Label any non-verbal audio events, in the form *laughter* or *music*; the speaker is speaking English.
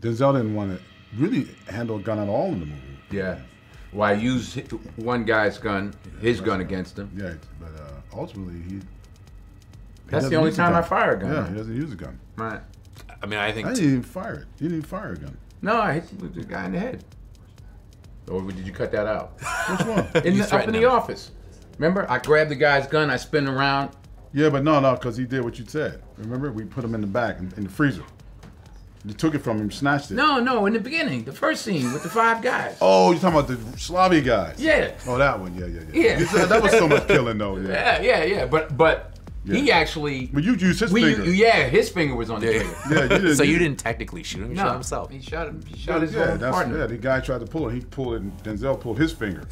Denzel didn't want to really handle a gun at all in the movie. Yeah. Why use one guy's gun, his gun against him? Yeah, but uh, ultimately he. he That's the only time. I fire a gun. Yeah, he doesn't use a gun. Right. I mean, I think I didn't even fire it. He didn't even fire a gun. No, I hit the the guy in the head. Or did you cut that out? *laughs* Which one? In the, up in the him. office. Remember, I grabbed the guy's gun, I spin around. yeah, but no, no, because he did what you said. Remember, we put him in the back in, in the freezer. You took it from him, snatched it. No, no, in the beginning, the first scene with the five guys. Oh, you're talking about the Slavi guys? Yeah. Oh, that one. Yeah, yeah, yeah. Yeah. Said that was so much killing, though. Yeah. Yeah, yeah, yeah. But but he actually But you used his we finger. yeah, his finger was on the Yeah. trigger. Yeah, you didn't. so. You didn't technically shoot him. You shot himself. He shot him. He shot his yeah, own that's, partner. yeah, the guy tried to pull it. He pulled it, and Denzel pulled his finger.